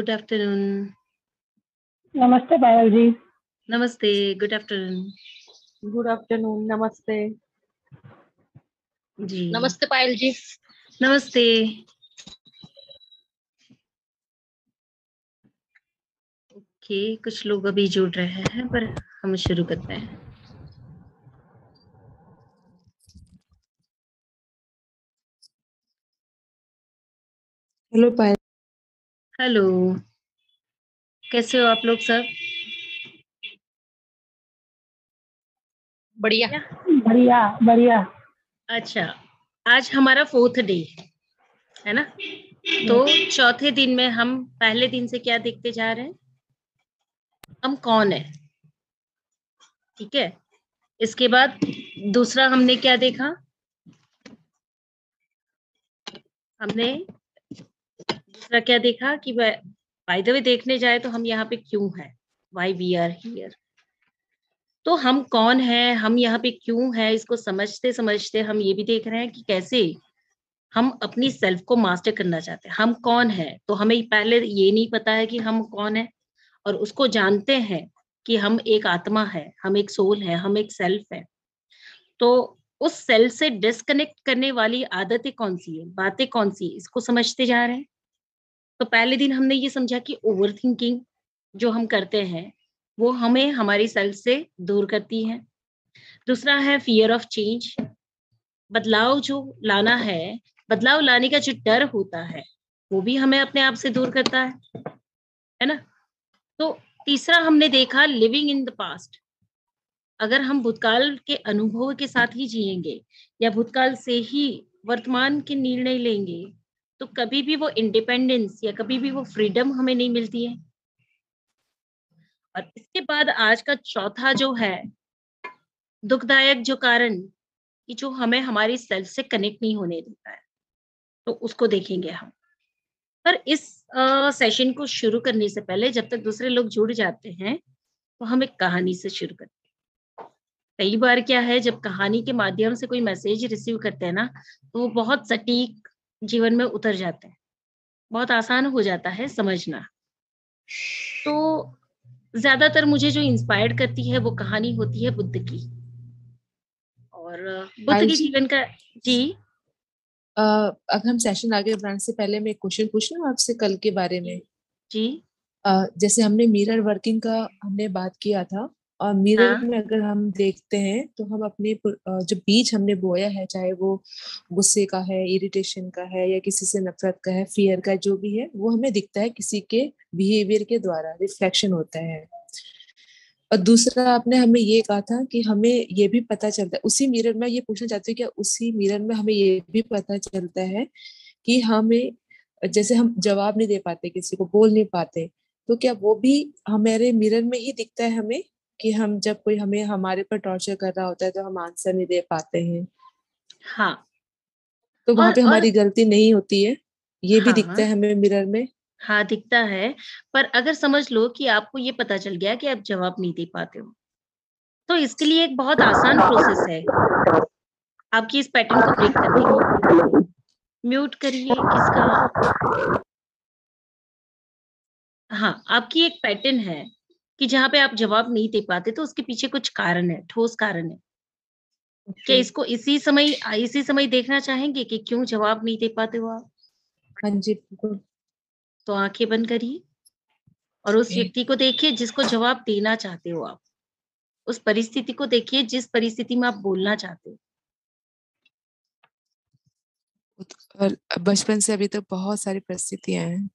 Good afternoon नमस्ते पायल जी। नमस्ते good afternoon good afternoon नमस्ते। जी। नमस्ते पायल जी। नमस्ते। ओके कुछ लोग अभी जुड़ रहे हैं पर हम शुरू करते हैं। हेलो पायल। हेलो। कैसे हो आप लोग सब? बढ़िया। बढ़िया बढ़िया। अच्छा आज हमारा फोर्थ डे है ना? तो चौथे दिन में हम पहले दिन से क्या देखते जा रहे हैं? हम कौन है? ठीक है? इसके बाद दूसरा हमने क्या देखा? हमने दूसरा क्या देखा कि बाय द वे देखने जाए तो हम यहाँ पे क्यों है? वाई वी आर हियर तो हम कौन है? हम यहाँ पे क्यों है? इसको समझते समझते हम ये भी देख रहे हैं कि कैसे हम अपनी सेल्फ को मास्टर करना चाहते हैं। हम कौन है? तो हमें पहले ये नहीं पता है कि हम कौन है और उसको जानते हैं कि हम एक आत्मा है, हम एक सोल है, हम एक सेल्फ है। तो उस सेल्फ से डिस्कनेक्ट करने वाली आदतें कौन सी है? बातें कौन सी है? इसको समझते जा रहे हैं। तो पहले दिन हमने ये समझा कि ओवर थिंकिंग जो हम करते हैं, वो हमें हमारी सेल्फ से दूर करती है। दूसरा है फियर ऑफ़ चेंज बदलाव जो लाना है, बदलाव लाने का जो डर होता है, वो भी हमें अपने आप से दूर करता है है ना? तो तीसरा हमने देखा लिविंग इन द पास्ट अगर हम भूतकाल के अनुभव के साथ ही जिएँगे या भूतकाल से ही वर्तमान के निर्णय लेंगे तो कभी भी वो इंडिपेंडेंस या कभी भी वो फ्रीडम हमें नहीं मिलती है। और इसके बाद आज का चौथा जो है, दुखदायक जो कारण कि जो हमें हमारी सेल्फ से कनेक्ट नहीं होने देता है तो उसको देखेंगे हम। पर इस सेशन को शुरू करने से पहले जब तक दूसरे लोग जुड़ जाते हैं तो हम एक कहानी से शुरू करते हैं। कई बार क्या है, जब कहानी के माध्यम से कोई मैसेज रिसीव करते हैं ना तो वो बहुत सटीक जीवन में उतर जाते हैं। बहुत आसान हो जाता है समझना। तो ज़्यादातर मुझे जो इंस्पायर्ड करती है वो कहानी होती है बुद्ध की। और बुद्ध के जीवन का जी। uh, अगर हम सेशन आगे बढ़ाने से पहले मैं एक क्वेश्चन पूछ लूँ आपसे कल के बारे में। जी। uh, जैसे हमने मिरर वर्किंग का हमने बात किया था और मिरर हाँ। में अगर हम देखते हैं तो हम अपने जो बीज हमने बोया है चाहे वो गुस्से का है इरिटेशन का है या किसी से नफरत का है फियर का जो भी है वो हमें दिखता है किसी के बिहेवियर के द्वारा रिफ्लेक्शन होता है और दूसरा आपने हमें ये कहा था कि हमें ये भी पता चलता है उसी मिरर में ये पूछना चाहती हूँ क्या उसी मिरर में हमें ये भी पता चलता है कि हमें जैसे हम जवाब नहीं दे पाते किसी को बोल नहीं पाते तो क्या वो भी हमारे मिरर में ही दिखता है हमें कि हम जब कोई हमें हमारे पर टॉर्चर कर रहा होता है तो हम आंसर नहीं दे पाते हैं। हाँ। तो वहाँ पे हमारी और, गलती नहीं होती है। ये हाँ, भी दिखता है हमें मिरर में। हाँ दिखता है। पर अगर समझ लो कि आपको ये पता चल गया कि आप जवाब नहीं दे पाते हो तो इसके लिए एक बहुत आसान प्रोसेस है। आपकी इस पैटर्न को ब्रेक करने की म्यूट करिए किसका हाँ आपकी एक पैटर्न है। कि जहाँ पे आप जवाब नहीं दे पाते तो उसके पीछे कुछ कारण है ठोस कारण है। क्या इसको इसी समय इसी समय देखना चाहेंगे कि क्यों जवाब नहीं दे पाते हो आप? हाँ जी बिल्कुल। तो आँखें बंद करिए और उस व्यक्ति को देखिए जिसको जवाब देना चाहते हो आप। उस परिस्थिति को देखिए जिस परिस्थिति में आप बोलना चाहते हो। बचपन से अभी तक तो बहुत सारी परिस्थितियाँ हैं।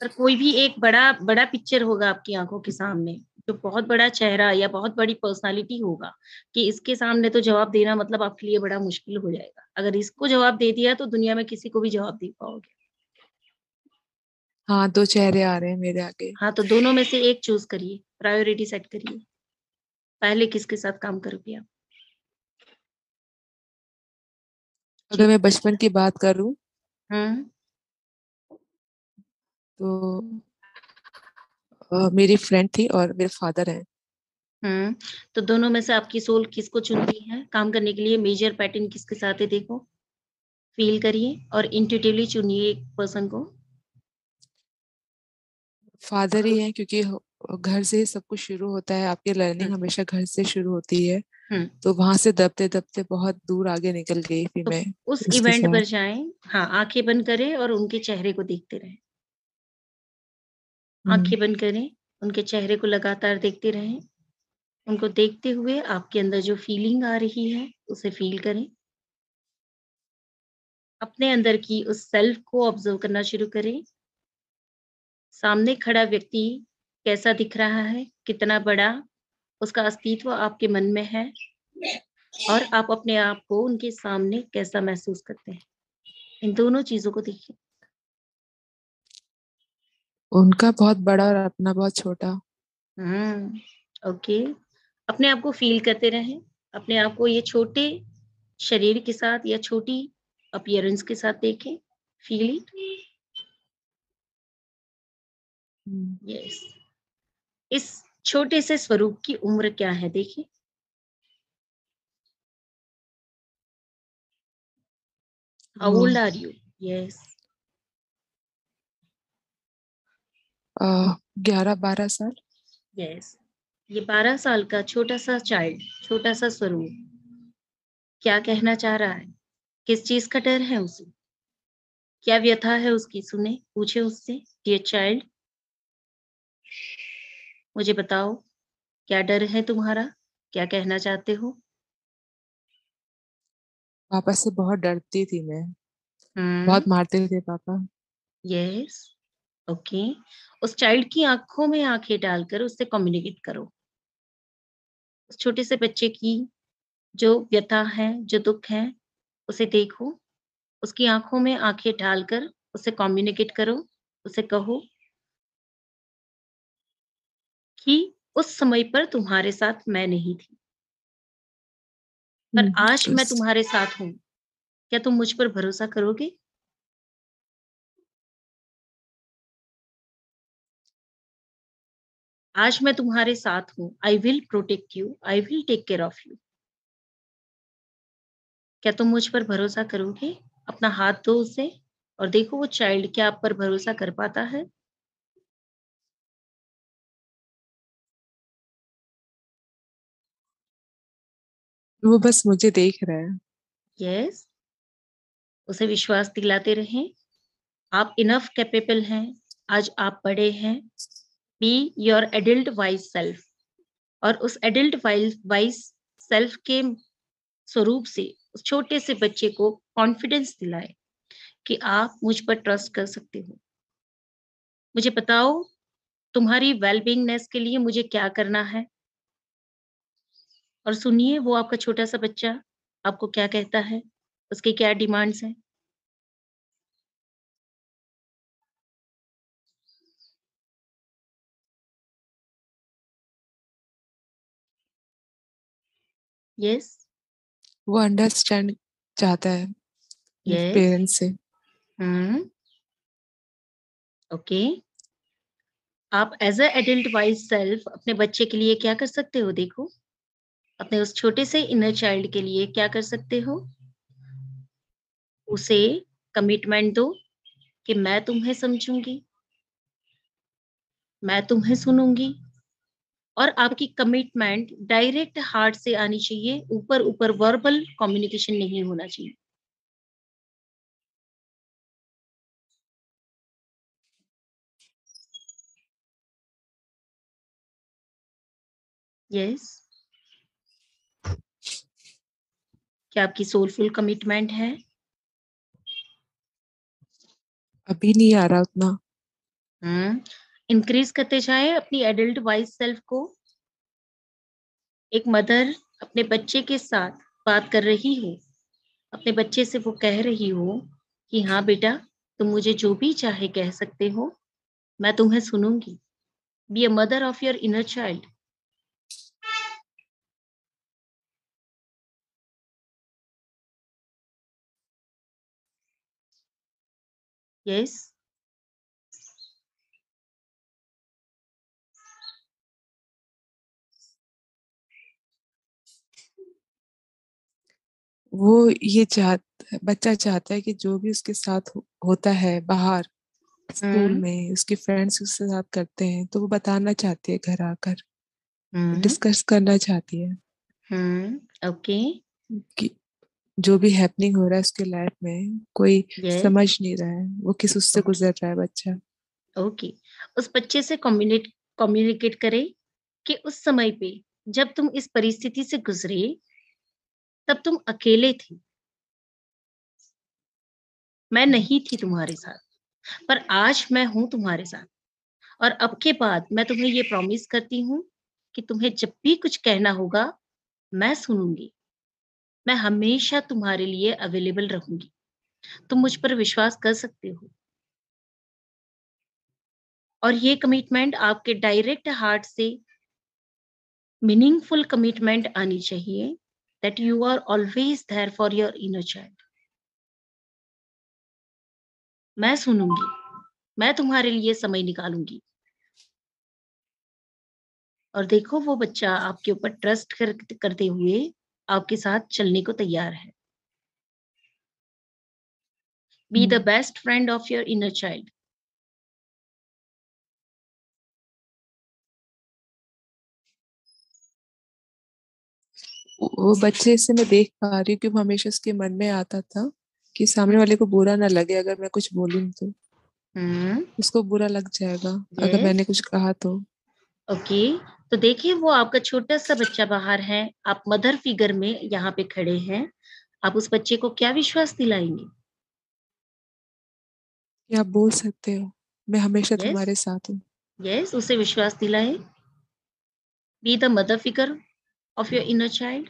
पर कोई भी एक बड़ा बड़ा पिक्चर होगा आपकी आँखों के सामने जो बहुत बड़ा चेहरा या बहुत बड़ी पर्सनालिटी होगा कि इसके सामने तो जवाब देना मतलब आपके लिए बड़ा मुश्किल हो जाएगा। अगर इसको जवाब दे दिया तो दुनिया में किसी को भी जवाब दे पाओगे। हाँ दो चेहरे आ रहे हैं मेरे आगे। हाँ तो दोनों में से एक चूज़ करिए प्रायोरिटी सेट करिए। पहले किसके साथ काम करोगे आप? अगर मैं बचपन की बात करूँ हम्म। तो uh, मेरी फ्रेंड थी और मेरे फादर हैं। हम्म तो दोनों में से आपकी सोल किसको चुनती है? काम करने के लिए मेजर पैटर्न किसके साथ है देखो। फील करिए और इंट्यूटिवली चुनिए एक पर्सन को। फादर ही है क्योंकि घर से ही सब कुछ शुरू होता है। आपकी लर्निंग। हमेशा घर से शुरू होती है। तो वहाँ से दबते दबते बहुत दूर आगे निकल गई फिर तो मैं उस इवेंट पर जाएँ। हाँ आँखें बंद करें और उनके चेहरे को देखते रहें। हम्म, आँखें बंद करें उनके चेहरे को लगातार देखते रहें। उनको देखते हुए आपके अंदर जो फीलिंग आ रही है उसे फील करें। अपने अंदर की उस सेल्फ को ऑब्ज़र्व करना शुरू करें। सामने खड़ा व्यक्ति कैसा दिख रहा है कितना बड़ा उसका अस्तित्व आपके मन में है और आप अपने आप को उनके सामने कैसा महसूस करते हैं। इन दोनों चीज़ों को देखिए। उनका बहुत बड़ा और अपना बहुत छोटा। Hmm okay. अपने आप को फील करते रहें। अपने आप को ये छोटे शरीर के साथ या छोटी अपियरेंस के साथ देखें। फील इट यस इस छोटे से स्वरूप की उम्र क्या है देखिए। हाउ ओल्ड आर यू ग्यारह बारह साल? यस ये बारह साल का छोटा सा चाइल्ड छोटा सा स्वरूप। क्या कहना चाह रहा है? किस चीज़ का डर है उसे? क्या व्यथा है उसकी? सुने पूछे उससे डियर चाइल्ड मुझे बताओ क्या डर है तुम्हारा? क्या कहना चाहते हो? पापा से बहुत डरती थी मैं। हम्म। बहुत मारते थे पापा। Yes okay? उस चाइल्ड की आँखों में आँखें डालकर उससे कम्युनिकेट करो। उस छोटे से बच्चे की जो व्यथा है जो दुख है उसे देखो। उसकी आँखों में आँखें डालकर उसे कम्युनिकेट करो उसे कहो कि उस समय पर तुम्हारे साथ मैं नहीं थी। पर आज मैं तुम्हारे साथ हूँ। क्या तुम मुझ पर भरोसा करोगे? आज मैं तुम्हारे साथ हूँ। I will protect you I will take care of you क्या तुम मुझ पर भरोसा करोगे? अपना हाथ दो उसे और देखो वो चाइल्ड क्या आप पर भरोसा कर पाता है। वो बस मुझे देख रहा है। Yes yes. उसे विश्वास दिलाते रहें। आप इनफ कैपेबल हैं। आज आप बड़े हैं। Be your adult wise self और उस एडल्ट वाइज सेल्फ के स्वरूप से, उस छोटे से बच्चे को कॉन्फिडेंस दिलाए कि आप मुझ पर ट्रस्ट कर सकते हो। मुझे बताओ, तुम्हारी वेलबींगनेस के लिए मुझे क्या करना है? और सुनिए, वो आपका छोटा सा बच्चा आपको क्या कहता है? उसकी क्या डिमांड्स हैं? यस वो अंडरस्टैंड चाहता है यस पेरेंट्स से। हम्म ओके आप as a adult wise self अपने बच्चे के लिए क्या कर सकते हो? देखो। अपने उस छोटे से इनर चाइल्ड के लिए क्या कर सकते हो? उसे कमिटमेंट दो कि मैं तुम्हें समझूँगी। मैं तुम्हें सुनूँगी। और आपकी कमिटमेंट डायरेक्ट हार्ट से आनी चाहिए ऊपर ऊपर वर्बल कम्युनिकेशन नहीं होना चाहिए। यस क्या आपकी सोलफुल कमिटमेंट है? अभी नहीं आ रहा उतना। हम्म। इंक्रीज करते जाए अपनी एडल्ट वाइज सेल्फ को। एक मदर अपने बच्चे के साथ बात कर रही हो, अपने बच्चे से वो कह रही हो कि हाँ बेटा, तुम मुझे जो भी चाहे कह सकते हो, मैं तुम्हें सुनूँगी। Be a mother of your inner child yes वो ये चाह बच्चा चाहता है कि जो भी उसके साथ हो, होता है बाहर स्कूल हम्म। में उसके फ्रेंड्स उसके साथ करते हैं तो वो बताना चाहती है घर आकर हम्म। डिस्कस करना चाहती है। Hmm okay. कि जो भी हैपनिंग हो रहा है उसके लाइफ में कोई यस। समझ नहीं रहा है वो किस उससे गुजर रहा है बच्चा। ओके उस बच्चे से कम्युनिकेट कम्युनिकेट करें कि उस समय पे जब तुम इस परिस्थिति से गुजरे तब तुम अकेले थे। मैं नहीं थी तुम्हारे साथ, पर आज मैं हूँ तुम्हारे साथ। और अब के बाद मैं तुम्हें ये प्रॉमिस करती हूँ कि तुम्हें जब भी कुछ कहना होगा, मैं सुनूँगी। मैं हमेशा तुम्हारे लिए अवेलेबल रहूँगी। तुम मुझ पर विश्वास कर सकते हो। और ये कमिटमेंट आपके डायरेक्ट हार्ट से मीनिंगफुल कमिटमेंट आनी चाहिए। That you are always there for your inner child मैं सुनूँगी। मैं तुम्हारे लिए समय निकालूँगी। और देखो वो बच्चा आपके ऊपर ट्रस्ट कर, करते हुए आपके साथ चलने को तैयार है। Be the best friend of your inner child वो बच्चे से मैं देख पा रही हूँ कि वो हमेशा उसके मन में आता था कि सामने वाले को बुरा ना लगे अगर मैं कुछ बोलूँ तो। हम्म। उसको बुरा लग जाएगा अगर मैंने कुछ कहा तो। ओके तो देखिए वो आपका छोटा सा बच्चा बाहर है आप मदर फिगर में यहाँ पे खड़े हैं आप उस बच्चे को क्या विश्वास दिलाएँगे? आप बोल सकते हो मैं हमेशा तुम्हारे साथ हूँ। यस उसे विश्वास दिलाए। Be the mother figure of your inner child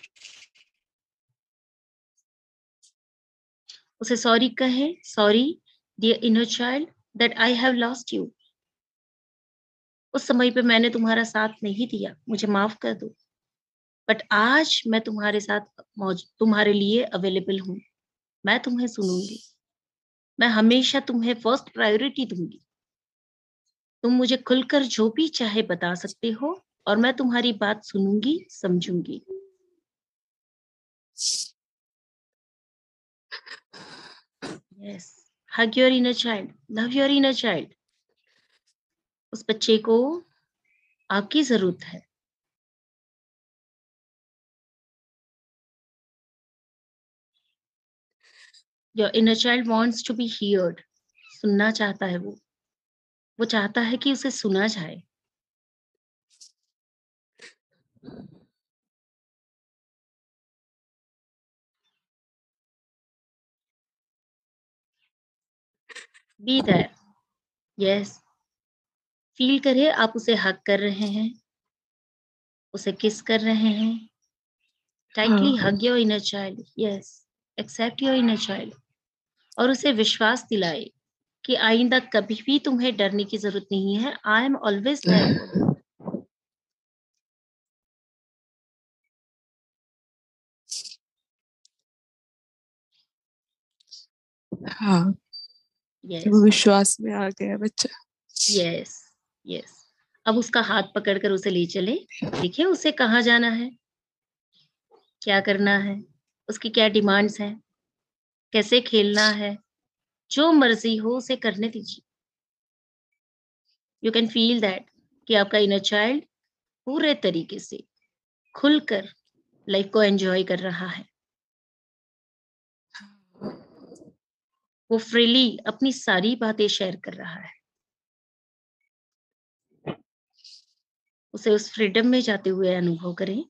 उसे सॉरी कहें sorry dear inner child that I have lost you उस समय पे मैंने तुम्हारा साथ नहीं दिया, मुझे माफ़ कर दो। बट आज मैं तुम्हारे साथ तुम्हारे लिए अवेलेबल हूँ। मैं तुम्हें सुनूँगी। मैं हमेशा तुम्हें फ़र्स्ट प्रायोरिटी दूँगी। तुम मुझे खुलकर जो भी चाहे बता सकते हो और मैं तुम्हारी बात सुनूँगी, समझूँगी। Yes hug your inner child love your inner child उस बच्चे को आपकी ज़रूरत है। Your inner child wants to be heard सुनना चाहता है वो। वो चाहता है कि उसे सुना जाए। बी देयर यस फील करे आप उसे हक कर रहे हैं। उसे किस कर रहे हैं। टाइटली हाँ। Hug your inner child yes accept your inner child और उसे विश्वास दिलाए कि आइंदा कभी भी तुम्हें डरने की ज़रूरत नहीं है। I am always there for वो विश्वास में आ गया बच्चा। यस यस अब उसका हाथ पकड़कर उसे ले चले। देखिए उसे कहाँ जाना है? क्या करना है? उसकी क्या डिमांड्स हैं? कैसे खेलना है? जो मर्ज़ी हो उसे करने दीजिए। यू कैन फील दैट कि आपका इनर चाइल्ड पूरे तरीके से खुलकर लाइफ को एंजॉय कर रहा है। वो फ्रीली अपनी सारी बातें शेयर कर रहा है। उसे उस फ्रीडम में जाते हुए अनुभव करें।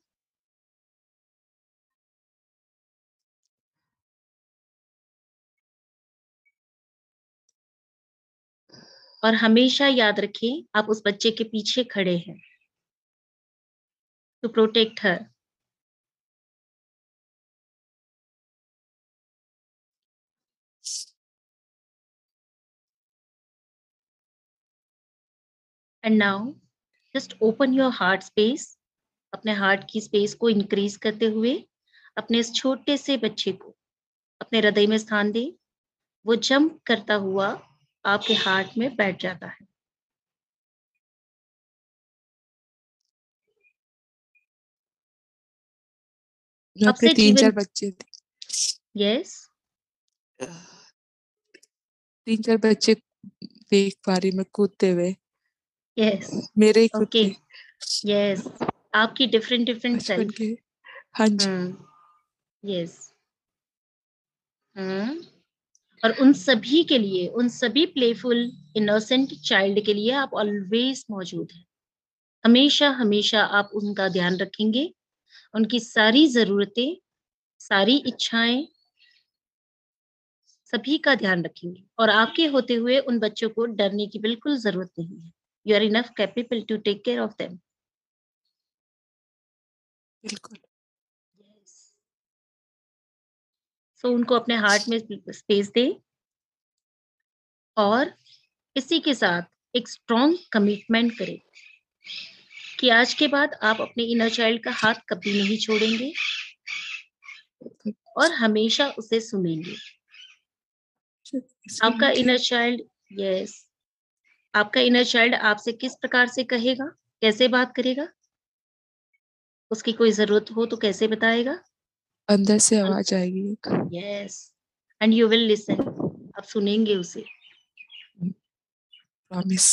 और हमेशा याद रखें, आप उस बच्चे के पीछे खड़े हैं। To protect her and now just open your heart space अपने हार्ट की स्पेस को इंक्रीज करते हुए अपने इस छोटे से बच्चे को अपने हृदय में स्थान दें। वो जंप करता हुआ आपके हार्ट में बैठ जाता है। अब से तीन चार बच्चे थे। यस तीन चार बच्चे देख पा रही मैं कूदते हुए। यस मेरे ही खुद ओके के। यस आपकी डिफरेंट डिफरेंट बचपन सेल्फ के। हाँ जी। हम्म। यस हम्म। और उन सभी के लिए उन सभी प्लेफुल इनोसेंट चाइल्ड के लिए आप ऑलवेज मौजूद हैं। हमेशा हमेशा आप उनका ध्यान रखेंगे। उनकी सारी जरूरतें सारी इच्छाएँ सभी का ध्यान रखेंगे। और आपके होते हुए उन बच्चों को डरने की बिल्कुल ज़रूरत नहीं है। You are enough capable to take care of them बिल्कुल। सो so, उनको अपने हार्ट में स्पेस दे और इसी के साथ एक स्ट्रॉन्ग कमिटमेंट करें कि आज के बाद आप अपने इनर चाइल्ड का हाथ कभी नहीं छोड़ेंगे और हमेशा उसे सुनेंगे। आपका इनर चाइल्ड यस आपका इनर चाइल्ड आपसे किस प्रकार से कहेगा? कैसे बात करेगा? उसकी कोई ज़रूरत हो तो कैसे बताएगा? अंदर से आवाज़ आएगी yes and you will listen आप सुनेंगे उसे। Promise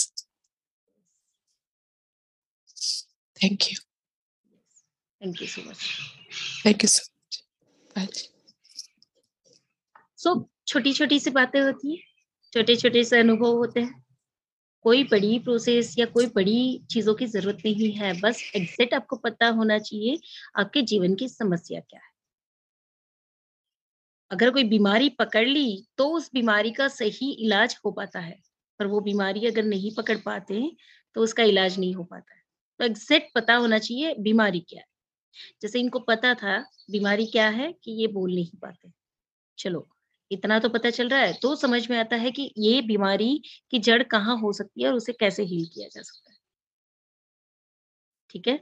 thank you thank you so much thank you so much so छोटी छोटी सी बातें होती है। छोटे छोटे से अनुभव होते हैं। कोई बड़ी प्रोसेस या कोई बड़ी चीज़ों की ज़रूरत नहीं है, बस एग्जैक्ट आपको पता होना चाहिए, आपके जीवन की समस्या क्या है। अगर कोई बीमारी पकड़ ली तो उस बीमारी का सही इलाज हो पाता है, पर वो बीमारी अगर नहीं पकड़ पाते तो उसका इलाज नहीं हो पाता है। तो एग्जैक्ट पता होना चाहिए, बीमारी क्या है। जैसे इनको पता था, बीमारी क्या है कि ये बोल नहीं पाते। चलो इतना तो पता चल रहा है तो समझ में आता है कि ये बीमारी की जड़ कहाँ हो सकती है और उसे कैसे हील किया जा सकता है। ठीक है?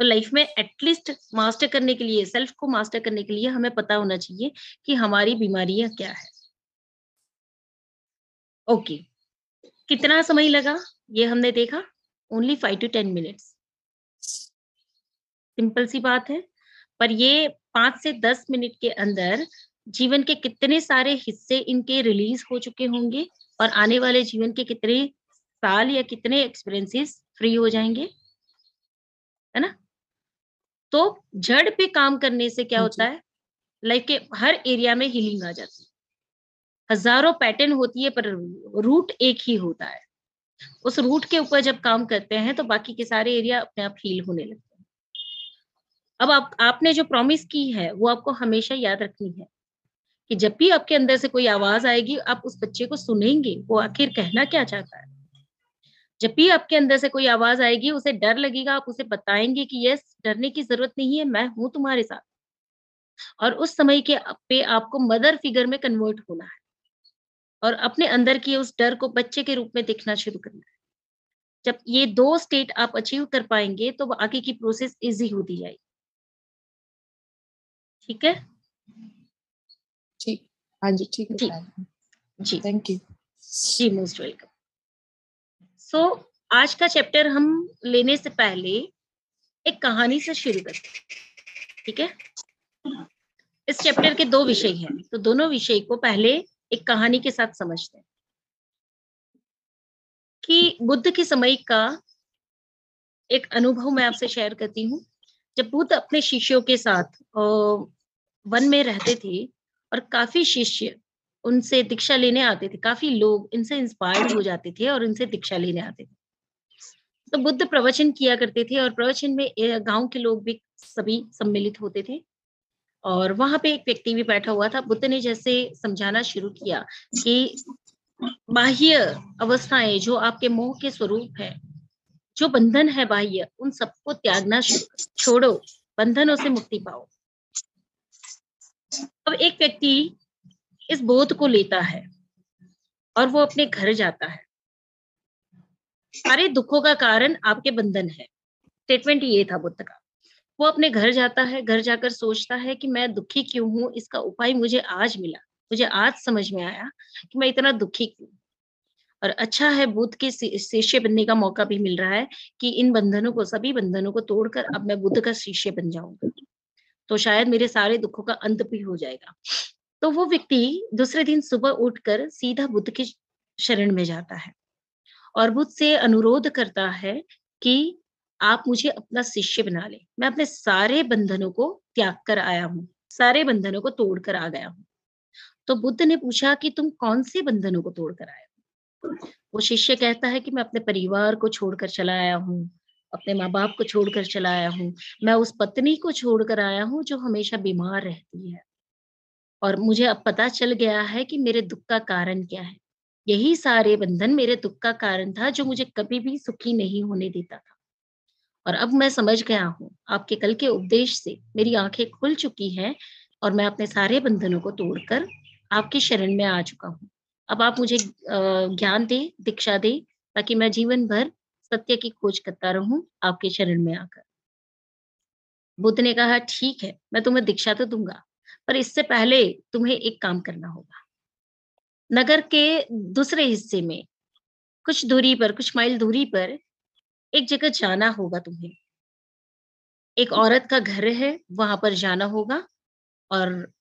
तो लाइफ में एटलीस्ट मास्टर करने के लिए सेल्फ को मास्टर करने के लिए हमें पता होना चाहिए कि हमारी बीमारियाँ क्या है। ओके कितना समय लगा? ये हमने देखा only five to ten minutes simple सी बात है, पर ये पाँच से दस मिनट के अंदर जीवन के कितने सारे हिस्से इनके रिलीज़ हो चुके होंगे और आने वाले जीवन के कितने साल या कितने एक्सपीरियंसेस फ्री हो जाएँगे? है ना? तो जड़ पे काम करने से क्या होता है? लाइफ के हर एरिया में हीलिंग आ जाती है। हज़ारों पैटर्न होती है पर रूट एक ही होता है। उस रूट के ऊपर जब काम करते हैं तो बाकी के सारे एरिया अपने आप हील होने लगते हैं। अब आप आपने जो प्रॉमिस की है वो आपको हमेशा याद रखनी है। कि जब भी आपके अंदर से कोई आवाज़ आएगी, आप उस बच्चे को सुनेंगे, वो आखिर कहना क्या चाहता है? जब भी आपके अंदर से कोई आवाज़ आएगी, उसे डर लगेगा, आप उसे बताएँगे कि यस डरने की ज़रूरत नहीं है, मैं हूँ तुम्हारे साथ। और उस समय के पे आपको मदर फिगर में कन्वर्ट होना है। और अपने अंदर की उस डर को बच्चे के रूप में देखना शुरू करना है। जब ये दो स्टेट आप अचीव कर पाएँगे तो आगे की प्रोसेस इजी होती जाएगी। ठीक है? हाँ जी ठीक है जी। थैंक यू जी मोस्ट वेलकम सो आज का चैप्टर हम लेने से पहले एक कहानी से शुरू करते हैं ठीक है? इस चैप्टर के दो विषय हैं तो दोनों विषय को पहले एक कहानी के साथ समझते हैं। कि बुद्ध के समय का एक अनुभव मैं आपसे शेयर करती हूँ। जब बुद्ध अपने शिष्यों के साथ वन में रहते थे और काफ़ी शिष्य उनसे दीक्षा लेने आते थे। काफ़ी लोग इनसे इंस्पायर्ड हो जाते थे और इनसे दीक्षा लेने आते थे। तो बुद्ध प्रवचन किया करते थे और प्रवचन में गाँव के लोग भी सभी सम्मिलित होते थे। और वहाँ पे एक व्यक्ति भी बैठा हुआ था। बुद्ध ने जैसे समझाना शुरू किया कि बाह्य अवस्थाएँ जो आपके मोह के स्वरूप है, जो बंधन है बाह्य, उन सबको त्यागना छोड़ो, बंधनों से मुक्ति पाओ। अब एक व्यक्ति इस बोध को लेता है और वो अपने घर जाता है। सारे दुखों का कारण आपके बंधन है। स्टेटमेंट ये था बुद्ध का। वो अपने घर जाता है, घर जाकर सोचता है कि मैं दुखी क्यों हूँ? इसका उपाय मुझे आज मिला। मुझे आज समझ में आया कि मैं इतना दुखी क्यों और अच्छा है बुद्ध के शिष्य बनने का मौका भी मिल रहा है कि इन बंधनों को, सभी बंधनों को तोड़कर अब मैं बुद्ध का शिष्य बन जाऊँगा। तो शायद मेरे सारे दुखों का अंत भी हो जाएगा। तो वो व्यक्ति दूसरे दिन सुबह उठकर सीधा बुद्ध के शरण में जाता है और बुद्ध से अनुरोध करता है कि आप मुझे अपना शिष्य बना ले। मैं अपने सारे बंधनों को त्याग कर आया हूँ, सारे बंधनों को तोड़ कर आ गया हूँ। तो बुद्ध ने पूछा कि तुम कौन से बंधनों को तोड़ कर आए वो शिष्य कहता है कि मैं अपने परिवार को छोड़कर चला आया हूँ अपने माँ बाप को छोड़कर चला आया हूँ। मैं उस पत्नी को छोड़कर आया हूँ जो हमेशा बीमार रहती है। और मुझे अब पता चल गया है कि मेरे दुख का कारण क्या है। यही सारे बंधन मेरे दुख का कारण था जो मुझे कभी भी सुखी नहीं होने देता था। और अब मैं समझ गया हूँ, आपके कल के उपदेश से मेरी आँखें खुल चुकी हैं और मैं अपने सारे बंधनों को तोड़कर आपके शरण में आ चुका हूँ। अब आप मुझे ज्ञान दे, दीक्षा दे ताकि मैं जीवन भर सत्य की खोज करता रहूँ आपके शरण में आकर। बुद्ध ने कहा, ठीक है, मैं तुम्हें दीक्षा तो दूँगा, पर इससे पहले तुम्हें एक काम करना होगा। नगर के दूसरे हिस्से में, कुछ दूरी पर, कुछ माइल दूरी पर एक जगह जाना होगा तुम्हें। एक औरत का घर है, वहाँ पर जाना होगा और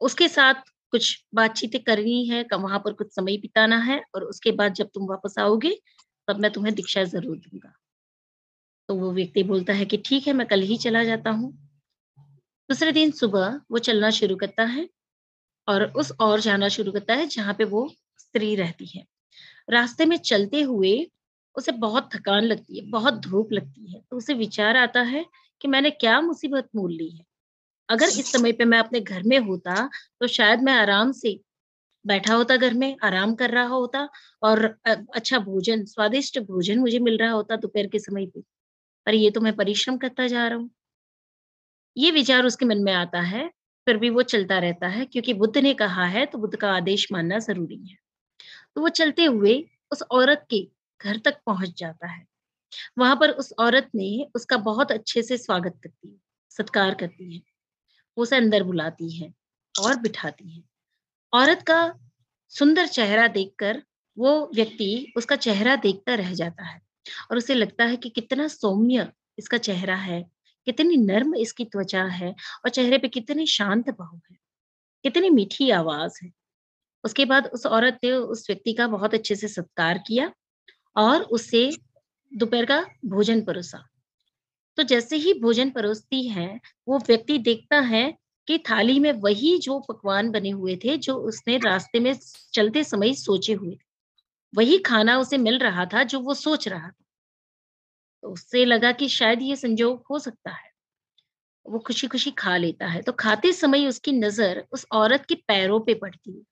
उसके साथ कुछ बातचीतें करनी है वहाँ पर कुछ समय बिताना है और उसके बाद जब तुम वापस आओगे तब मैं तुम्हें दीक्षा ज़रूर दूँगा। तो वो व्यक्ति बोलता है कि ठीक है, मैं कल ही चला जाता हूँ। दूसरे दिन सुबह वो चलना शुरू करता है और उस और जाना शुरू करता है जहाँ पे वो स्त्री रहती है। रास्ते में चलते हुए उसे बहुत थकान लगती है, बहुत धूप लगती है। तो उसे विचार आता है कि मैंने क्या मुसीबत मोल ली है। अगर इस समय पे मैं अपने घर में होता तो शायद मैं आराम से बैठा होता घर में, आराम कर रहा होता और अच्छा भोजन, स्वादिष्ट भोजन मुझे मिल रहा होता दोपहर के समय पे, पर ये तो मैं परिश्रम करता जा रहा हूँ। ये विचार उसके मन में आता है, फिर भी वो चलता रहता है, क्योंकि बुद्ध ने कहा है तो बुद्ध का आदेश मानना ज़रूरी है। तो वो चलते हुए उस औरत के घर तक पहुँच जाता है। वहाँ पर उस औरत ने उसका बहुत अच्छे से स्वागत करती है, सत्कार करती है, उसे अंदर बुलाती है और बिठाती है। औरत का सुंदर चेहरा देखकर, वो व्यक्ति उसका चेहरा देखता रह जाता है और उसे लगता है कि कितना सौम्य इसका चेहरा है, कितनी नर्म इसकी त्वचा है और चेहरे पे कितनी शांत भाव है, कितनी मीठी आवाज़ है। उसके बाद उस औरत ने उस व्यक्ति का बहुत अच्छे से सत्कार किया और उससे दोपहर का भोजन परोसा। तो जैसे ही भोजन परोसती है, वो व्यक्ति देखता है कि थाली में वही जो पकवान बने हुए थे, जो उसने रास्ते में चलते समय सोचे हुए थे। वही खाना उसे मिल रहा था, जो वो सोच रहा था। तो उससे लगा कि शायद ये संजोग हो सकता है। वो खुशी खुशी खा लेता है। तो खाते समय उसकी नज़र उस औरत के पैरों पे पड़ती है।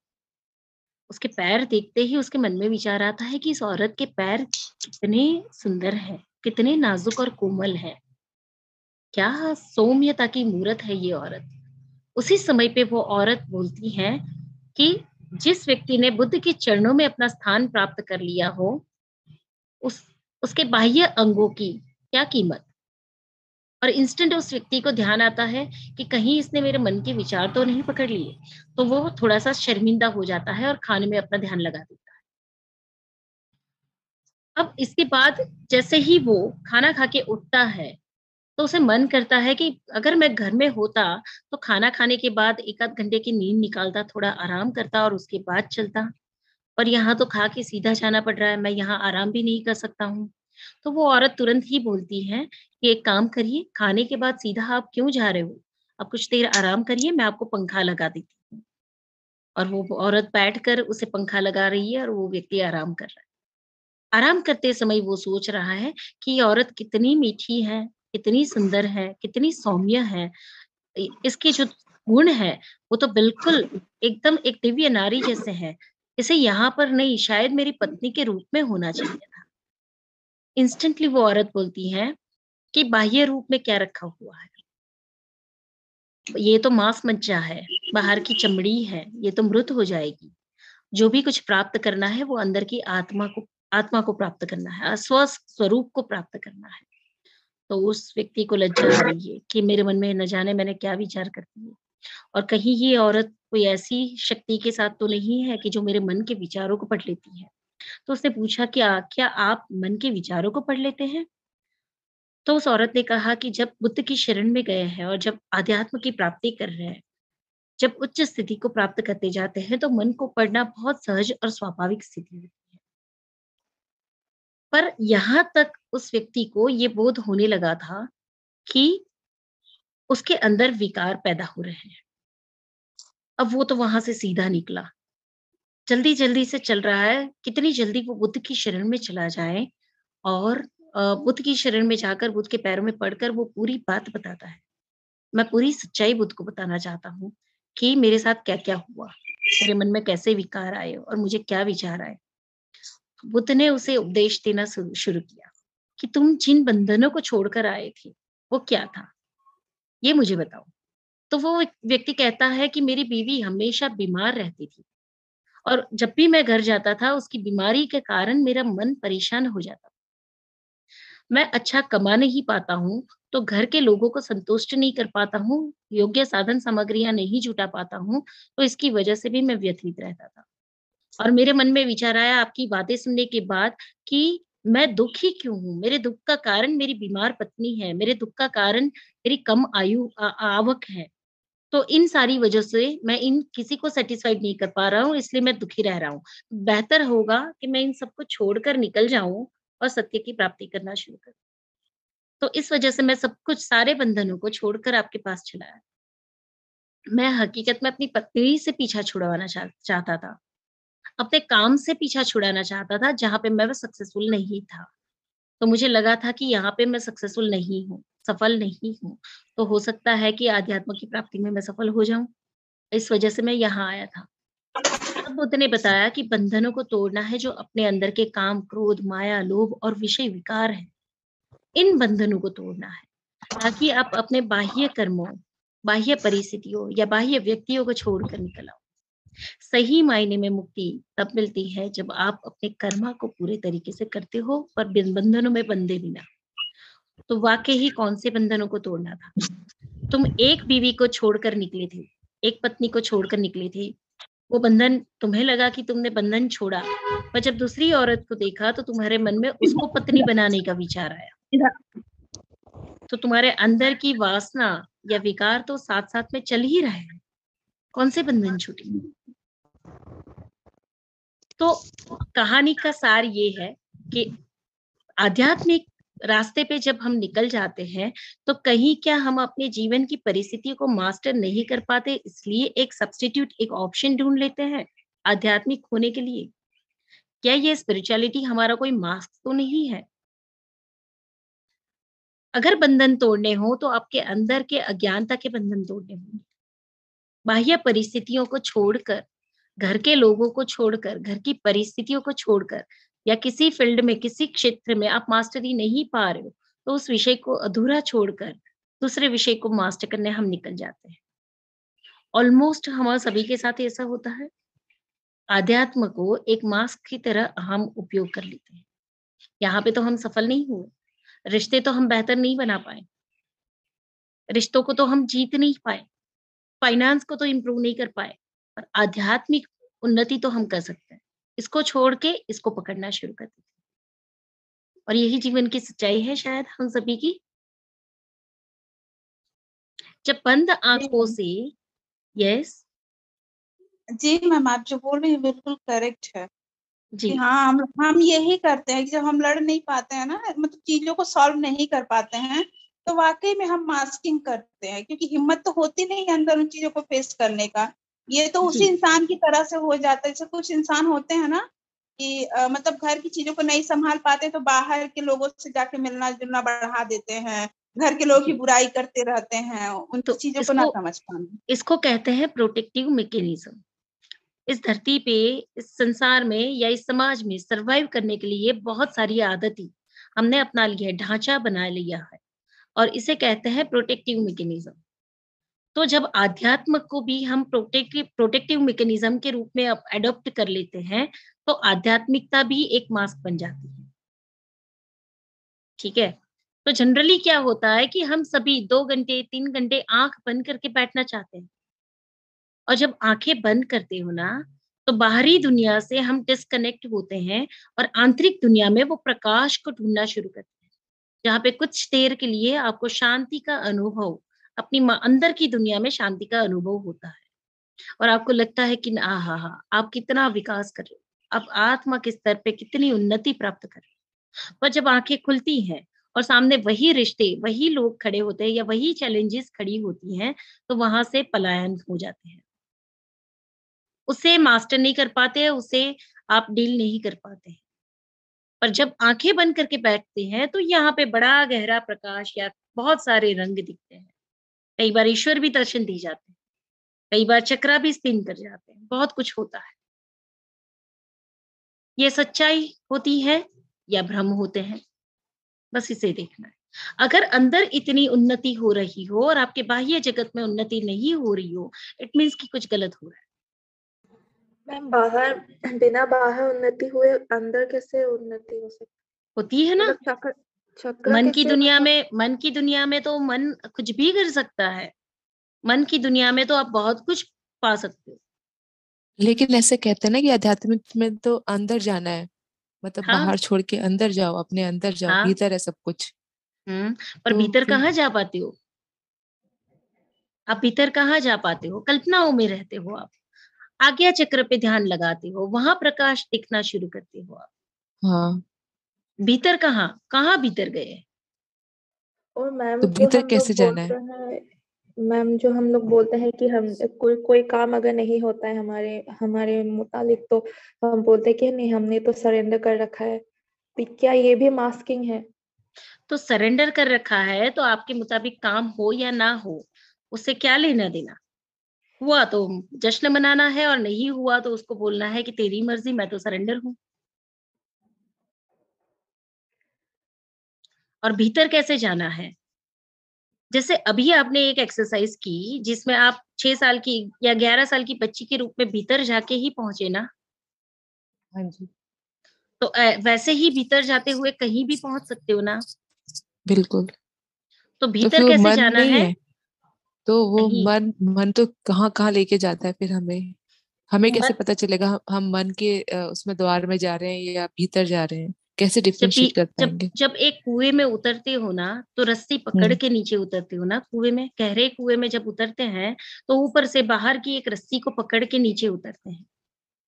उसके पैर देखते ही उसके मन में विचार आता है कि इस औरत के पैर कितने सुंदर हैं, कितने नाजुक और कोमल हैं। क्या सौम्यता की मूर्त है ये औरत। उसी समय पे वो औरत बोलती है कि जिस व्यक्ति ने बुद्ध के चरणों में अपना स्थान प्राप्त कर लिया हो, उस, उसके बाह्य अंगों की क्या कीमत? और इंस्टेंट उस व्यक्ति को ध्यान आता है कि कहीं इसने मेरे मन के विचार तो नहीं पकड़ लिए तो वो थोड़ा सा शर्मिंदा हो जाता है और खाने में अपना ध्यान लगा देता है। अब इसके बाद जैसे ही वो खाना खा के उठता है तो उसे मन करता है कि अगर मैं घर में होता तो खाना खाने के बाद एक आध घंटे की नींद निकालता, थोड़ा आराम करता और उसके बाद चलता। पर यहाँ तो खा के सीधा जाना पड़ रहा है, मैं यहाँ आराम भी नहीं कर सकता हूँ। तो वो औरत तुरंत ही बोलती है कि एक काम करिए, खाने के बाद सीधा आप क्यों जा रहे हो? अब कुछ देर आराम करिए, मैं आपको पंखा लगा देती हूँ। और वो औरत बैठ कर उसे पंखा लगा रही है और वो व्यक्ति आराम कर रहा है। आराम करते समय वो सोच रहा है कि ये औरत कितनी मीठी है। कितनी सुंदर है, कितनी सौम्य है इसके जो गुण है, वो तो बिल्कुल एकदम एक दिव्य नारी जैसे है। इसे यहाँ पर नहीं, शायद मेरी पत्नी के रूप में होना चाहिए था। इंस्टेंटली वो औरत बोलती है कि बाह्य रूप में क्या रखा हुआ है? ये तो मांस मज्जा है, बाहर की चमड़ी है, ये तो मृत हो जाएगी। जो भी कुछ प्राप्त करना है, वो अंदर की आत्मा को आत्मा को प्राप्त करना है स्व स्वरूप को प्राप्त करना है। तो उस व्यक्ति को लज्जा आ रही है कि मेरे मन में न जाने मैंने क्या विचार कर दिए। और कहीं ये औरत कोई ऐसी शक्ति के साथ तो नहीं है कि जो मेरे मन के विचारों को पढ़ लेती है? तो उसने पूछा, क्या क्या आप मन के विचारों को पढ़ लेते हैं? तो उस औरत ने कहा कि जब बुद्ध की शरण में गए हैं और जब आध्यात्म की प्राप्ति कर रहे हैं, जब उच्च स्थिति को प्राप्त करते जाते हैं तो मन को पढ़ना बहुत सहज और स्वाभाविक स्थिति है। पर यहाँ तक उस व्यक्ति को ये बोध होने लगा था कि उसके अंदर विकार पैदा हो रहे हैं। अब वो तो वहाँ से सीधा निकला। जल्दी जल्दी से चल रहा है, कितनी जल्दी वो बुद्ध की शरण में चला जाए और बुद्ध की शरण में जाकर बुद्ध के पैरों में पड़कर वो पूरी बात बताता है। मैं पूरी सच्चाई बुद्ध को बताना चाहता हूँ कि मेरे साथ क्या क्या हुआ? मेरे मन में कैसे विकार आए और मुझे क्या विचार आए? बुद्ध ने उसे उपदेश देना शुरू किया कि तुम जिन बंधनों को छोड़कर आए थे, वो क्या था? ये मुझे बताओ। तो वो व्यक्ति कहता है कि मेरी बीवी हमेशा बीमार रहती थी और जब भी मैं घर जाता था, उसकी बीमारी के कारण मेरा मन परेशान हो जाता मैं अच्छा कमा नहीं पाता हूँ तो घर के लोगों को संतुष्ट नहीं कर पाता हूँ, योग्य साधन सामग्रियाँ नहीं जुटा पाता हूँ तो इसकी वजह से भी मैं व्यथित रहता था। और मेरे मन में विचार आया आपकी बातें सुनने के बाद कि मैं दुखी क्यों हूँ? मेरे दुख का कारण मेरी बीमार पत्नी है मेरे दुख का कारण मेरी कम आयु आवक है। तो इन सारी वजह से मैं इन किसी को सेटिस्फाइड नहीं कर पा रहा हूँ इसलिए मैं दुखी रह रहा हूँ। बेहतर होगा कि मैं इन सबको छोड़कर निकल जाऊँ और सत्य की प्राप्ति करना शुरू करूँ। तो इस वजह से मैं सब कुछ सारे बंधनों को छोड़कर आपके पास चलाया मैं हकीकत में अपनी पत्नी से पीछा छुड़वाना चाह, चाहता था। अपने काम से पीछा छुड़ाना चाहता था, जहाँ पे मैं सक्सेसफुल नहीं था। तो मुझे लगा था कि यहाँ पे मैं सक्सेसफुल नहीं हूँ, सफल नहीं हूँ। तो हो सकता है कि आध्यात्म की प्राप्ति में मैं सफल हो जाऊँ। इस वजह से मैं यहाँ आया था। तब बुद्ध ने बताया कि बंधनों को तोड़ना है जो अपने अंदर के काम, क्रोध, माया, लोभ और विषय विकार है। इन बंधनों को तोड़ना है, ताकि आप अपने बाह्य कर्मों, बाह्य परिस्थितियों या बाह्य व्यक्तियों को छोड़कर निकल आओ। सही मायने में मुक्ति तब मिलती है जब आप अपने कर्मा को पूरे तरीके से करते हो पर बंधनों में बंधे बिना। तो वाकई ही कौन से बंधनों को तोड़ना था? तुम एक बीवी को छोड़कर निकले थे, एक पत्नी को छोड़कर निकले थे। वो बंधन, तुम्हें लगा कि तुमने बंधन छोड़ा, पर जब दूसरी औरत को देखा तो तुम्हारे मन में उसको पत्नी बनाने का विचार आया। तो तुम्हारे अंदर की वासना या विकार तो साथ साथ में चल ही रहे हैं। कौन से बंधन छूटे? तो कहानी का सार ये है कि आध्यात्मिक रास्ते पे जब हम निकल जाते हैं तो कहीं क्या हम अपने जीवन की परिस्थितियों को मास्टर नहीं कर पाते, इसलिए एक सब्सटीट्यूट एक ऑप्शन ढूंढ लेते हैं आध्यात्मिक होने के लिए। क्या ये स्पिरिचुअलिटी हमारा कोई मास्क तो नहीं है? अगर बंधन तोड़ने हो तो आपके अंदर के अज्ञानता के बंधन तोड़ने होंगे। बाह्य परिस्थितियों को छोड़कर, घर के लोगों को छोड़कर, घर की परिस्थितियों को छोड़कर या किसी फ़ील्ड में, किसी क्षेत्र में आप मास्टरी नहीं पा रहे हो तो उस विषय को अधूरा छोड़कर दूसरे विषय को मास्टर करने हम निकल जाते हैं। ऑलमोस्ट हमारे सभी के साथ ऐसा होता है। आध्यात्म को एक मास्क की तरह हम उपयोग कर लेते हैं। यहाँ पे तो हम सफल नहीं हुए। रिश्ते तो हम बेहतर नहीं बना पाए। रिश्तों को तो हम जीत नहीं पाए। फाइनेंस को तो इम्प्रूव नहीं कर पाए पर आध्यात्मिक उन्नति तो हम कर सकते हैं। इसको छोड़ के इसको पकड़ना शुरू कर देते और यही जीवन की सच्चाई है शायद हम सभी की। जब बंद आँखों से यस जी मैम आप जो बोल रही हैं बिल्कुल करेक्ट है। जी। हाँ हम हम यही करते हैं कि जब हम लड़ नहीं पाते हैं ना मतलब चीज़ों को सॉल्व नहीं कर पाते हैं तो वाकई में हम मास्किंग करते हैं क्योंकि हिम्मत तो होती नहीं है अंदर उन चीज़ों को फेस करने का। ये तो उसी इंसान की तरह से हो जाता है। जैसे कुछ इंसान होते हैं ना कि आ, मतलब घर की चीज़ों को नहीं संभाल पाते तो बाहर के लोगों से जाके मिलना जुलना बढ़ा देते हैं। घर के लोग ही बुराई करते रहते हैं। उन तो चीज़ों को ना समझ पाना। इसको कहते हैं प्रोटेक्टिव मैकेनिज्म इस धरती पे इस संसार में या इस समाज में सरवाइव करने के लिए बहुत सारी आदतें हमने अपना लिया है ढांचा बना लिया है। और इसे कहते हैं प्रोटेक्टिव मैकेनिज्म तो जब आध्यात्म को भी हम प्रोटेक्टिव प्रोटेक्टिव मैकेनिज्म के रूप में अडॉप्ट कर लेते हैं तो आध्यात्मिकता भी एक मास्क बन जाती है। ठीक है? तो जनरली क्या होता है कि हम सभी दो घंटे, तीन घंटे आँख बंद करके बैठना चाहते हैं। और जब आँखें बंद करते हो ना तो बाहरी दुनिया से हम डिस्कनेक्ट होते हैं और आंतरिक दुनिया में वो प्रकाश को ढूंढना शुरू करते जहाँ पे कुछ देर के लिए आपको शांति का अनुभव, अपनी अंदर की दुनिया में शांति का अनुभव होता है। और आपको लगता है कि आ हा हा आप कितना विकास कर रहे हो, आप आत्मा के स्तर पे कितनी उन्नति प्राप्त कर रहे हो। पर जब आँखें खुलती हैं और सामने वही रिश्ते, वही लोग खड़े होते हैं या वही चैलेंजेस खड़ी होती हैं तो वहाँ से पलायन हो जाते हैं। उसे मास्टर नहीं कर पाते, उसे आप डील नहीं कर पाते। पर जब आँखें बंद करके बैठते हैं तो यहाँ पे बड़ा गहरा प्रकाश या बहुत सारे रंग दिखते हैं। कई बार ईश्वर भी दर्शन दी जाते हैं, कई बार चक्रा भी स्पिन कर जाते हैं, बहुत कुछ होता है। ये सच्चाई होती है या भ्रम होते हैं? बस इसे देखना है। अगर अंदर इतनी उन्नति हो रही हो और आपके बाह्य जगत में उन्नति नहीं हो रही हो इट मीन्स कि कुछ गलत हो रहा है। मैम बाहर बिना बाहर उन्नति हुए अंदर कैसे उन्नति हो सकती होती है ना। मतलब चक्र चक्र मन की दुनिया मतलब में मन की दुनिया में तो मन कुछ भी कर सकता है। मन की दुनिया में तो आप बहुत कुछ पा सकते हो। लेकिन ऐसे कहते हैं ना कि आध्यात्मिक में तो अंदर जाना है। मतलब हाँ। बाहर छोड़ के अंदर जाओ अपने अंदर जाओ हाँ। भीतर है सब कुछ। हम्म पर तो भीतर कहाँ जा पाते हो? आप भीतर कहाँ जा पाते हो? कल्पनाओं में रहते हो आप। आज्ञा चक्र पे ध्यान लगाते हो वहाँ प्रकाश दिखना शुरू करते हो आप। हाँ। भीतर कहाँ? कहाँ भीतर गए? और मैम तो भीतर कैसे जाना है? मैम जो हम लोग बोलते हैं कि हम कोई कोई काम अगर नहीं होता है हमारे हमारे मुतालिक तो हम बोलते हैं कि नहीं हमने तो सरेंडर कर रखा है। तो क्या ये भी मास्किंग है? तो सरेंडर कर रखा है तो आपके मुताबिक काम हो या ना हो उससे क्या लेना देना? हुआ तो जश्न मनाना है और नहीं हुआ तो उसको बोलना है कि तेरी मर्ज़ी मैं तो सरेंडर हूँ। और भीतर कैसे जाना है? जैसे अभी आपने एक एक्सरसाइज की जिसमें आप छह साल की या ग्यारह साल की बच्ची के रूप में भीतर जाके ही पहुँचे ना? हाँ जी। तो वैसे ही भीतर जाते हुए कहीं भी पहुँच सकते हो ना? बिल्कुल। तो तो भीतर वो कैसे जाना है? है। तो वो मन मन तो कहाँ कहाँ लेके जाता है फिर हमें? हमें कैसे पता चलेगा हम मन के उसमें द्वार में जा रहे हैं या भीतर जा रहे हैं? कैसे डिफरेंशिएट कर जब पाएँगे? जब एक कुएँ में उतरते हो ना तो रस्सी पकड़ हम्म। के नीचे उतरते हो ना कुएँ में गहरे कुएँ में जब उतरते हैं तो ऊपर से बाहर की एक रस्सी को पकड़ के नीचे उतरते हैं।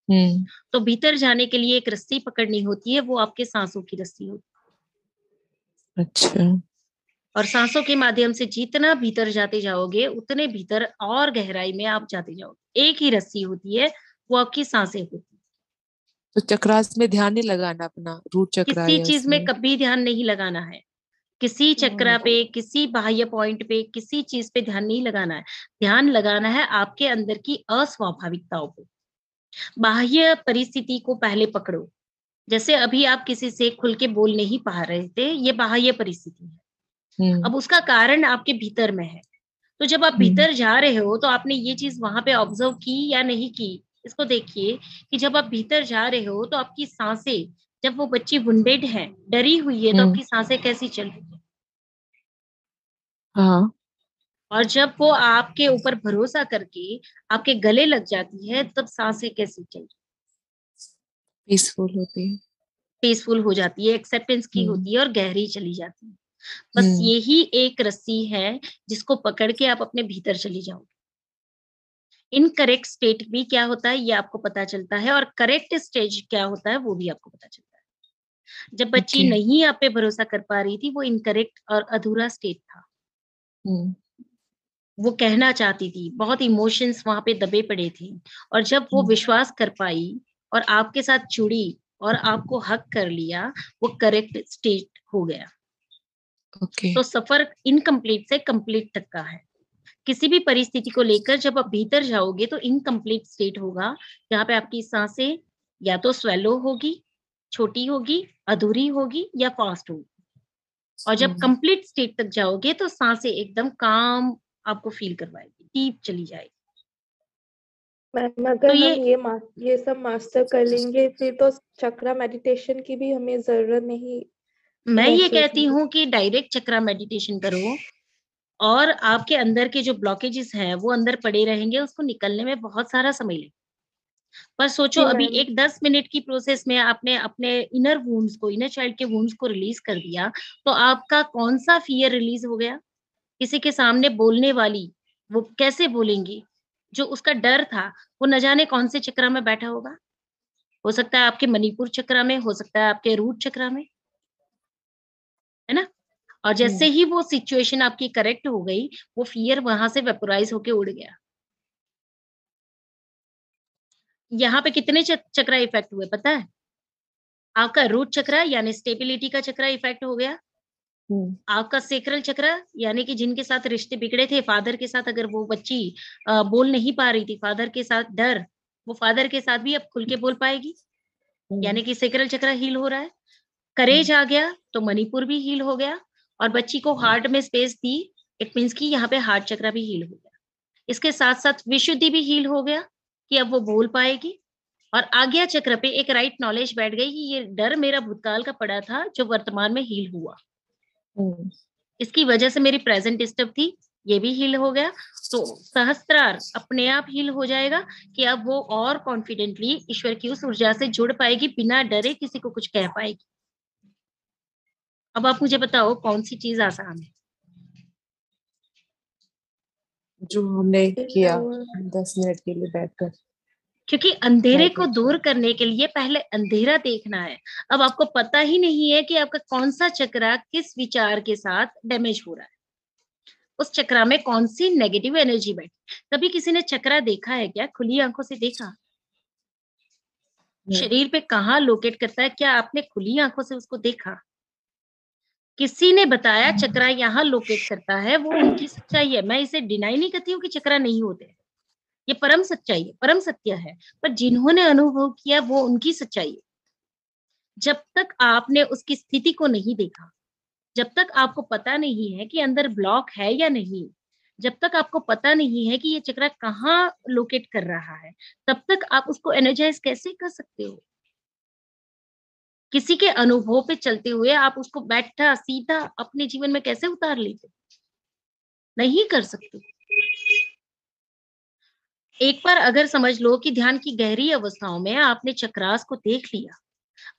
हम्म। तो भीतर जाने के लिए एक रस्सी पकड़नी होती है वो आपके सांसों की रस्सी होती है। अच्छा। और सांसों के माध्यम से जितना भीतर जाते जाओगे उतने भीतर और गहराई में आप जाते जाओगे। एक ही रस्सी होती है वो आपकी साँसें होती है। तो चक्रास में ध्यान नहीं लगाना अपना रूट चक्रा किसी चीज़ में कभी ध्यान नहीं लगाना है। किसी चक्रा हम्म, पे किसी बाह्य पॉइंट पे किसी चीज़ पे ध्यान नहीं लगाना है। ध्यान लगाना है आपके अंदर की अस्वाभाविकताओं पे। बाह्य परिस्थिति को पहले पकड़ो। जैसे अभी आप किसी से खुल के बोल नहीं पा रहे थे ये बाह्य परिस्थिति है। हम्म अब उसका कारण आपके भीतर में है। तो जब आप हम्म। भीतर जा रहे हो तो आपने ये चीज़ वहाँ पे ऑब्ज़र्व की या नहीं की? इसको देखिए कि जब आप भीतर जा रहे हो तो आपकी साँसें जब वो बच्ची वुंडेड है डरी हुई है तो हम्म। आपकी साँसें कैसी चल रही है? हाँ। और जब वो आपके ऊपर भरोसा करके आपके गले लग जाती है तब साँसें कैसी चल रही पीसफुल होती है। पीसफुल हो जाती है एक्सेप्टेंस की हम्म। होती है और गहरी चली जाती है। बस हम्म। यही एक रस्सी है जिसको पकड़ के आप अपने भीतर चली जाओगे। इनकरेक्ट स्टेट भी क्या होता है ये आपको पता चलता है और करेक्ट स्टेज क्या होता है वो भी आपको पता चलता है। जब बच्ची ओके। नहीं आप पे भरोसा कर पा रही थी वो इनकरेक्ट और अधूरा स्टेट था। हम्म। वो कहना चाहती थी बहुत इमोशंस वहाँ पे दबे पड़े थे और जब वो हम्म। विश्वास कर पाई और आपके साथ जुड़ी और आपको हक कर लिया वो करेक्ट स्टेट हो गया। ओके तो सफ़र इनकम्प्लीट से कंप्लीट तक का है। किसी भी परिस्थिति को लेकर जब आप भीतर जाओगे तो इनकम्प्लीट स्टेट होगा। जहाँ पे आपकी साँसें या तो स्वेलो होगी छोटी होगी अधूरी होगी या फास्ट होगी। और जब हम्म। कंप्लीट स्टेट तक जाओगे तो साँसें एकदम काम आपको फील करवाएगी डीप चली जाएगी। मैम तो ये हम ये ये सब मास्टर कर लेंगे फिर तो चक्रा मेडिटेशन की भी हमें ज़रूरत नहीं मैं ये कहती हूँ कि डायरेक्ट चक्रा मेडिटेशन करो और आपके अंदर के जो ब्लॉकेजेस हैं वो अंदर पड़े रहेंगे उसको निकलने में बहुत सारा समय लगेगा पर सोचो अभी एक दस मिनट की प्रोसेस में आपने अपने इनर वूंड्स को इनर चाइल्ड के वूंड्स को रिलीज़ कर दिया तो आपका कौन सा फियर रिलीज़ हो गया? किसी के सामने बोलने वाली वो कैसे बोलेंगी? जो उसका डर था वो न जाने कौन से चक्रा में बैठा होगा? हो सकता है आपके मणिपुर चक्रा में हो सकता है आपके रूट चक्रा में। है ना? और जैसे ही वो सिचुएशन आपकी करेक्ट हो गई वो फियर वहाँ से वेपोराइज होके उड़ गया। यहाँ पे कितने चक्रा इफ़ेक्ट हुए पता है? आपका रूट चक्रा यानी स्टेबिलिटी का चक्रा इफ़ेक्ट हो गया। हम्म। आपका सेक्रल चक्र यानी कि जिनके साथ रिश्ते बिगड़े थे फादर के साथ अगर वो बच्ची बोल नहीं पा रही थी फादर के साथ डर वो फादर के साथ भी अब खुल के बोल पाएगी। यानी हम्म। कि सेक्रल चक्र हील हो रहा है। करेज हम्म। आ गया तो मणिपुर भी हील हो गया और बच्ची को हार्ट में स्पेस दी इट मीन्स की यहाँ पे हार्ट चक्र भी हील हो गया। इसके साथ साथ विशुद्धि भी हील हो गया कि अब वो बोल पाएगी और आज्ञा चक्र पे एक राइट नॉलेज बैठ गई कि ये डर मेरा भूतकाल का पड़ा था जो वर्तमान में हील हुआ। हम्म। इसकी वजह से मेरी प्रेजेंट डिस्टर्ब थी ये भी हील हो गया। तो सहस्त्रार अपने आप हील हो जाएगा कि अब वो और कॉन्फिडेंटली ईश्वर की उस ऊर्जा से जुड़ पाएगी बिना डरे किसी को कुछ कह पाएगी। अब आप मुझे बताओ कौन सी चीज़ आसान है? जो हमने किया दस मिनट के लिए बैठकर। क्योंकि अंधेरे को दूर करने के लिए पहले अंधेरा देखना है। अब आपको पता ही नहीं है कि आपका कौन सा चक्रा किस विचार के साथ डैमेज हो रहा है। उस चक्रा में कौन सी नेगेटिव एनर्जी बैठी? कभी किसी ने चक्रा देखा है क्या? खुली आँखों से देखा? शरीर पे कहा लोकेट करता है? क्या आपने खुली आँखों से उसको देखा? किसी ने बताया चक्रा यहाँ लोकेट करता है, वो उनकी सच्चाई है। मैं इसे डिनाई नहीं करती हूँ कि चक्रा नहीं होते ये परम सच्चाई है, परम सत्य है। पर जिन्होंने अनुभव किया, वो उनकी सच्चाई है। जब तक आपने उसकी स्थिति को नहीं देखा, जब तक आपको पता नहीं है कि अंदर ब्लॉक है या नहीं, जब तक आपको पता नहीं है कि ये चक्रा कहाँ लोकेट कर रहा है, तब तक आप उसको एनर्जाइज कैसे कर सकते हो? किसी के अनुभव पे चलते हुए आप उसको बैठा सीधा अपने जीवन में कैसे उतार लेते? नहीं कर सकते। एक बार अगर समझ लो कि ध्यान की गहरी अवस्थाओं में आपने चक्रास को देख लिया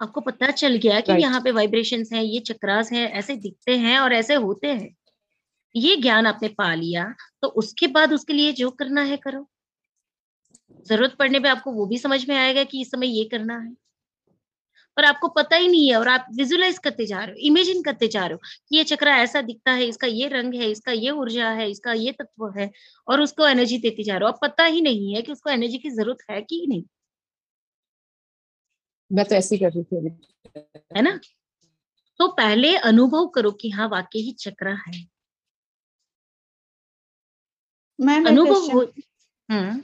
आपको पता चल गया कि यहाँ पे वाइब्रेशंस हैं ये चक्रास हैं ऐसे दिखते हैं और ऐसे होते हैं। ये ज्ञान आपने पा लिया तो उसके बाद उसके लिए जो करना है करो। ज़रूरत पड़ने पे आपको वो भी समझ में आएगा कि इस समय ये करना है। पर आपको पता ही नहीं है और आप विजुलाइज करते जा रहे हो इमेजिन करते जा रहे हो कि ये चक्र ऐसा दिखता है इसका ये रंग है इसका ये ऊर्जा है इसका ये तत्व है और उसको एनर्जी देते जा रहे हो। अब पता ही नहीं है कि उसको एनर्जी की ज़रूरत है कि नहीं। मैं तो ऐसी कर रही थी है ना? तो पहले अनुभव करो कि हाँ वाकई ही चक्र है। अनुभव हो हम्म।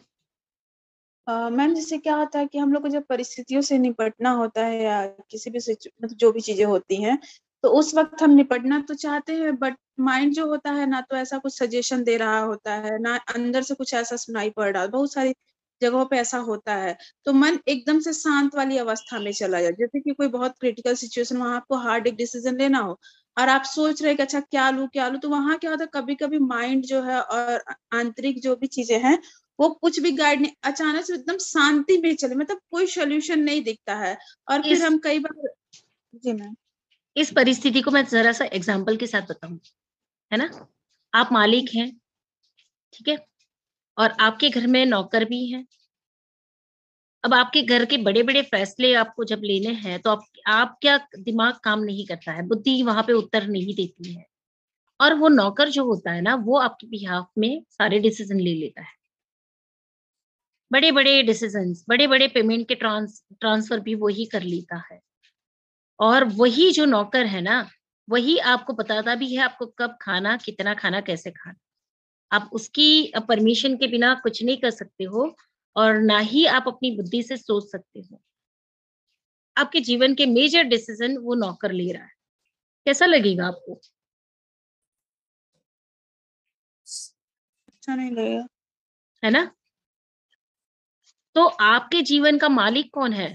मैम जैसे क्या होता है कि हम लोग को जब परिस्थितियों से निपटना होता है या किसी भी मतलब जो भी चीज़ें होती हैं तो उस वक्त हम निपटना तो चाहते हैं, बट माइंड जो होता है ना तो ऐसा कुछ सजेशन दे रहा होता है, ना अंदर से कुछ ऐसा सुनाई पड़ रहा है बहुत सारी जगहों पे ऐसा होता है तो मन एकदम से शांत वाली अवस्था में चला जाए। जैसे कि कोई बहुत क्रिटिकल सिचुएशन, वहाँ आपको हार्ड एक डिसीज़न लेना हो और आप सोच रहे कि अच्छा क्या लू क्या लू तो वहाँ क्या होता है कभी कभी माइंड जो है और आंतरिक जो भी चीज़ें हैं वो कुछ भी गाइड नहीं अचानक से एकदम शांति में चले मतलब कोई सोल्यूशन नहीं दिखता है। और फिर हम कई बार जी मैम। इस परिस्थिति को मैं जरा सा एग्ज़ाम्पल के साथ बताऊँ है ना? आप मालिक हैं ठीक है? और आपके घर में नौकर भी हैं। अब आपके घर के बड़े बड़े फैसले आपको जब लेने हैं तो आप आप क्या दिमाग काम नहीं करता है? बुद्धि वहाँ पे उत्तर नहीं देती है। और वो नौकर जो होता है ना वो आपके बिहाफ में सारे डिसीज़न ले लेता है। बड़े बड़े डिसीज़न बड़े बड़े पेमेंट के ट्रांस ट्रांसफ़र भी वही कर लेता है। और वही जो नौकर है ना वही आपको बताता भी है आपको कब खाना कितना खाना कैसे खाना। आप उसकी परमिशन के बिना कुछ नहीं कर सकते हो और ना ही आप अपनी बुद्धि से सोच सकते हो। आपके जीवन के मेजर डिसीज़न वो नौकर ले रहा है। कैसा लगेगा आपको? अच्छा नहीं लगेगा। है ना? तो आपके जीवन का मालिक कौन है?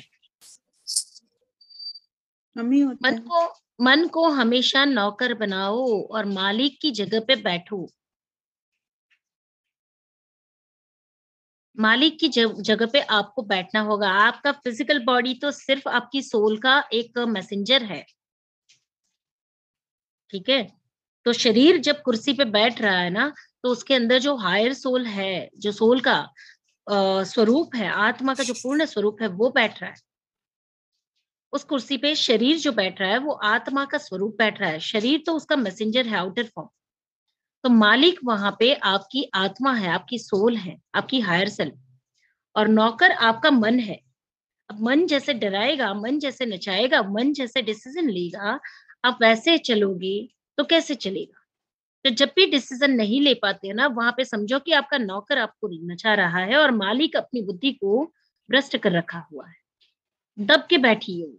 मन को मन को हमेशा नौकर बनाओ और मालिक की जगह पे बैठो। मालिक की जगह पे आपको बैठना होगा। आपका फ़िज़िकल बॉडी तो सिर्फ़ आपकी सोल का एक मैसेंजर है। ठीक है? तो शरीर जब कुर्सी पे बैठ रहा है ना तो उसके अंदर जो हायर सोल है जो सोल का स्वरूप है, आत्मा का जो पूर्ण स्वरूप है, वो बैठ रहा है। उस कुर्सी पे शरीर जो बैठ रहा है, वो आत्मा का स्वरूप बैठ रहा है। शरीर तो उसका मैसेंजर है आउटर फॉर्म तो मालिक वहाँ पे आपकी आत्मा है, आपकी सोल है, आपकी हायर सेल्फ और नौकर आपका मन है। अब मन जैसे डराएगा, मन जैसे नचाएगा, मन जैसे डिसीज़न लेगा, आप वैसे चलोगे तो कैसे चलेगा? तो जब भी डिसीज़न नहीं ले पाते ना, वहाँ पे समझो कि आपका नौकर आपको नचा रहा है और मालिक अपनी बुद्धि को भ्रष्ट कर रखा हुआ है। दब के बैठी है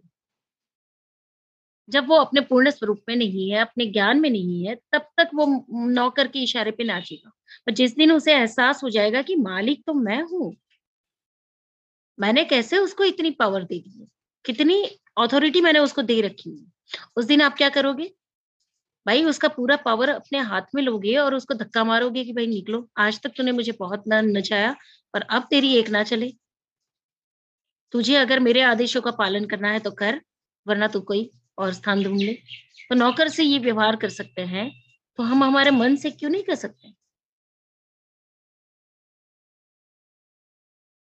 जब वो अपने पूर्ण स्वरूप में नहीं है, अपने ज्ञान में नहीं है, तब तक वो नौकर के इशारे पे नाचेगा पर जिस दिन उसे एहसास हो जाएगा कि मालिक तो मैं हूँ, मैंने कैसे उसको इतनी पावर दे दी है? कितनी अथॉरिटी मैंने उसको दे रखी है? उस दिन आप क्या करोगे? भाई उसका पूरा पावर अपने हाथ में लोगे और उसको धक्का मारोगे कि भाई निकलो। आज तक तूने मुझे बहुत नचाया, पर अब तेरी एक ना चले। तुझे अगर मेरे आदेशों का पालन करना है तो कर, वरना तू कोई और स्थान ढूंढ ले। तो नौकर से ये व्यवहार कर सकते हैं तो हम हमारे मन से क्यों नहीं कर सकते?